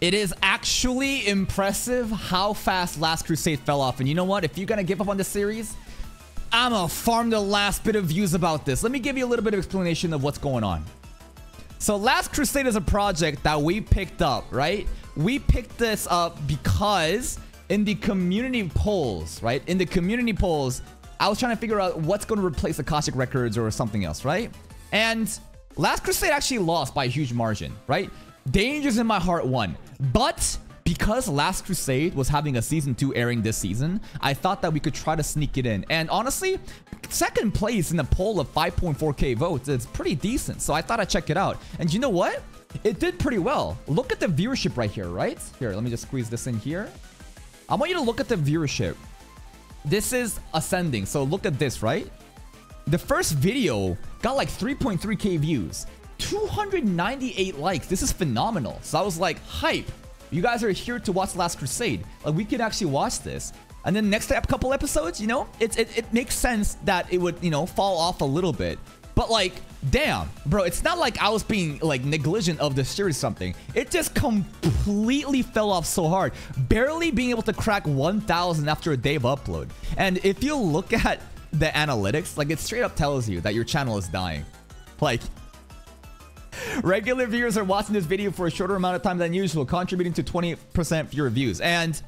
It is actually impressive how fast Last Crusade fell off. And you know what? If you're going to give up on the series, I'm going to farm the last bit of views about this. Let me give you a little bit of explanation of what's going on. So Last Crusade is a project that we picked up, right? We picked this up because in the community polls, right? In the community polls, I was trying to figure out what's going to replace Akashic Records or something else, right? And Last Crusade actually lost by a huge margin, right? Dangers in my heart won. But because Last Crusade was having a season 2 airing this season, I thought that we could try to sneak it in. And honestly, second place in a poll of 5.4k votes is pretty decent. So I thought I'd check it out. And you know what? It did pretty well. Look at the viewership right here, right? Here, let me just squeeze this in here. I want you to look at the viewership. This is ascending. So look at this, right? The first video got like 3.3k views. 298 likes. This is phenomenal. So I was like, hype. You guys are here to watch The Last Crusade. Like, we can actually watch this. And then next couple episodes, you know, it, it, it makes sense that it would, you know, fall off a little bit. But like, damn, bro, it's not like I was being like negligent of the series something. It just completely fell off so hard. Barely being able to crack 1,000 after a day of upload. And if you look at the analytics, like it straight up tells you that your channel is dying. Like, Regular viewers are watching this video for a shorter amount of time than usual, contributing to 20% fewer views. And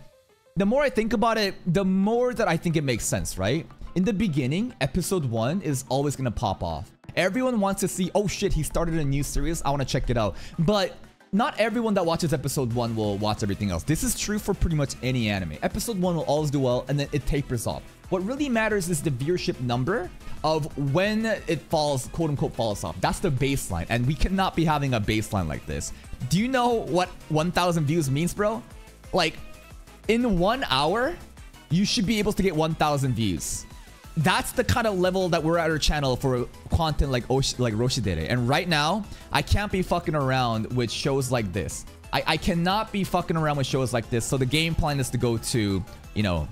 the more I think about it, the more that I think it makes sense, right? In the beginning, episode 1 is always to pop off. Everyone wants to see, oh shit, he started a new series, I want to check it out. But not everyone that watches episode 1 will watch everything else. This is true for pretty much any anime. Episode 1 will always do well, and then it tapers off. What really matters is the viewership number of when it falls, quote unquote, falls off. That's the baseline, and we cannot be having a baseline like this. Do you know what 1,000 views means, bro? Like, in one hour, you should be able to get 1,000 views. That's the kind of level that we're at our channel for content like Osh like Roshidere. And right now, I can't be fucking around with shows like this. I, I cannot be fucking around with shows like this. So the game plan is to go to, you know,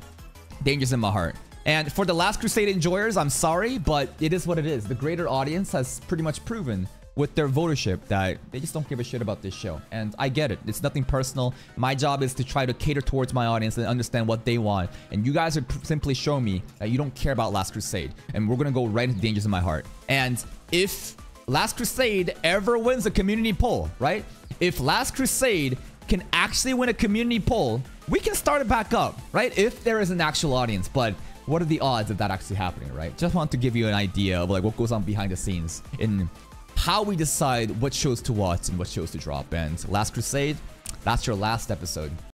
Dangers in my heart. And for the Last Crusade enjoyers, I'm sorry, but it is what it is. The greater audience has pretty much proven with their votership that they just don't give a shit about this show. And I get it. It's nothing personal. My job is to try to cater towards my audience and understand what they want. And you guys are simply showing me that you don't care about Last Crusade. And we're to go right into Dangers in My Heart. And if Last Crusade ever wins a community poll, right? If Last Crusade can actually win a community poll, we can start it back up, right? If there is an actual audience. But what are the odds of that actually happening, right? Just want to give you an idea of like what goes on behind the scenes in how we decide what shows to watch and what shows to drop. And Last Crusade, that's your last episode.